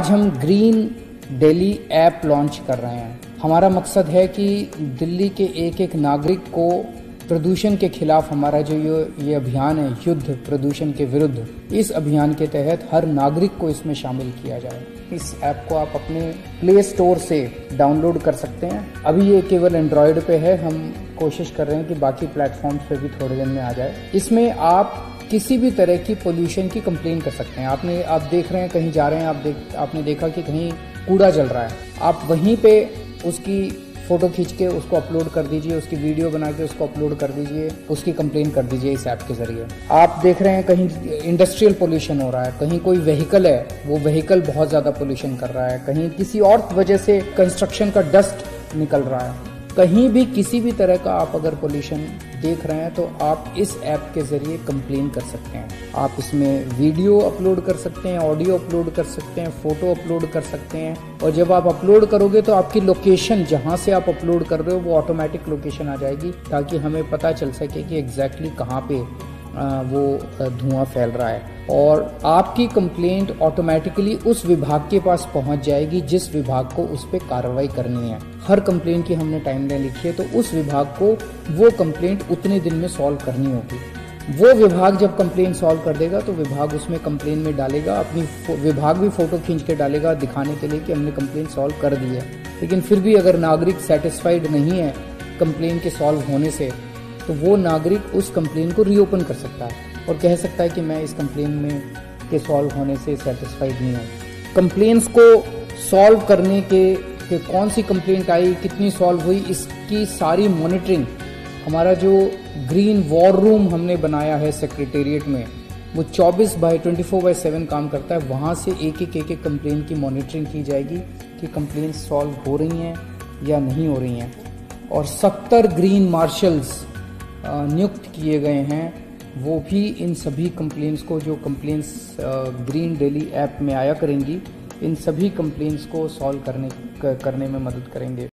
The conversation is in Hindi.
आज हम ग्रीन दिल्ली ऐप लॉन्च कर रहे हैं। हमारा मकसद है कि दिल्ली के एक एक नागरिक को प्रदूषण के खिलाफ हमारा जो ये ये अभियान है, युद्ध प्रदूषण के विरुद्ध, इस अभियान के तहत हर नागरिक को इसमें शामिल किया जाए। इस ऐप को आप अपने प्ले स्टोर से डाउनलोड कर सकते हैं। अभी ये केवल एंड्रॉयड पे है, हम कोशिश कर रहे हैं कि बाकी प्लेटफॉर्म्स पे भी थोड़े दिन में आ जाए। इसमें आप किसी भी तरह की पोल्यूशन की कंप्लेन कर सकते हैं। आपने, आप देख रहे हैं, कहीं जा रहे हैं, आप देख, आपने देखा कि कहीं कूड़ा जल रहा है। आप वहीं पे उसकी फ़ोटो खींच के उसको अपलोड कर दीजिए, उसकी वीडियो बना के उसको अपलोड कर दीजिए, उसकी कंप्लेन कर दीजिए इस ऐप के ज़रिए। आप देख रहे हैं कहीं इंडस्ट्रियल पोल्यूशन हो रहा है, कहीं कोई व्हीकल है, वो व्हीकल बहुत ज़्यादा पोल्यूशन कर रहा है, कहीं किसी और वजह से कंस्ट्रक्शन का डस्ट निकल रहा है। कहीं भी किसी भी तरह का आप अगर पोल्यूशन देख रहे हैं तो आप इस ऐप के ज़रिए कंप्लेन कर सकते हैं। आप इसमें वीडियो अपलोड कर सकते हैं ऑडियो अपलोड कर सकते हैं फ़ोटो अपलोड कर सकते हैं। और जब आप अपलोड करोगे तो आपकी लोकेशन जहाँ से आप अपलोड कर रहे हो, वो ऑटोमेटिक लोकेशन आ जाएगी, ताकि हमें पता चल सके कि एग्जैक्टली exactly कहाँ पे वो धुआँ फैल रहा है। और आपकी कंप्लेंट ऑटोमेटिकली उस विभाग के पास पहुँच जाएगी, जिस विभाग को उस पर कार्रवाई करनी है। हर कंप्लेंट की हमने टाइम टाइमलाइन लिखी है तो उस विभाग को वो कंप्लेंट उतने दिन में सॉल्व करनी होगी। वो विभाग जब कंप्लेन सॉल्व कर देगा तो विभाग उसमें कंप्लेन में डालेगा, अपनी विभाग भी फ़ोटो खींच के डालेगा, दिखाने के लिए कि हमने कंप्लेन सॉल्व कर दी है। लेकिन फिर भी अगर नागरिक सेटिस्फाइड नहीं है कंप्लेन के सॉल्व होने से तो वो नागरिक उस कंप्लेन को रीओपन कर सकता है और कह सकता है कि मैं इस कंप्लेन में के सॉल्व होने से सेटिस्फाइड नहीं हूँ। कंप्लेन्स को सॉल्व करने के, कि कौन सी कंप्लेंट आई, कितनी सॉल्व हुई, इसकी सारी मॉनिटरिंग हमारा जो ग्रीन वॉर रूम हमने बनाया है सेक्रेटेरिएट में, वो 24 बाय 24 बाय 7 काम करता है। वहाँ से एक एक एक एक कंप्लेन की मॉनिटरिंग की जाएगी कि कंप्लेन सॉल्व हो रही हैं या नहीं हो रही हैं। और 70 ग्रीन मार्शल्स नियुक्त किए गए हैं, वो भी इन सभी कंप्लेंट्स को, जो कंप्लेंट्स ग्रीन डेली ऐप में आया करेंगी, इन सभी कंप्लेंट्स को सॉल्व करने करने में मदद करेंगे।